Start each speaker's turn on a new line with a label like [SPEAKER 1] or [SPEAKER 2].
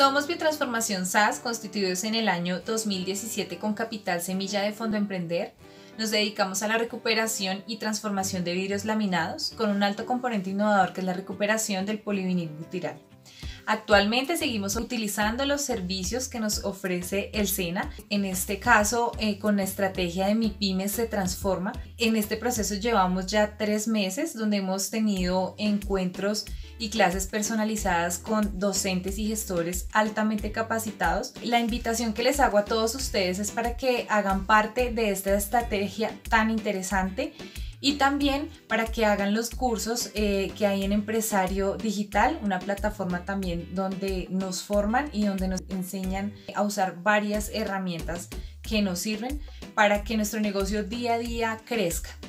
[SPEAKER 1] Somos Biotransformación SAS, constituidos en el año 2017 con capital semilla de Fondo Emprender. Nos dedicamos a la recuperación y transformación de vidrios laminados con un alto componente innovador que es la recuperación del polivinil butyral. Actualmente seguimos utilizando los servicios que nos ofrece el SENA, en este caso eh, con la estrategia de Mi Pyme se transforma. En este proceso llevamos ya tres meses donde hemos tenido encuentros y clases personalizadas con docentes y gestores altamente capacitados. La invitación que les hago a todos ustedes es para que hagan parte de esta estrategia tan interesante y también para que hagan los cursos eh, que hay en Empresario Digital, una plataforma también donde nos forman y donde nos enseñan a usar varias herramientas que nos sirven para que nuestro negocio día a día crezca.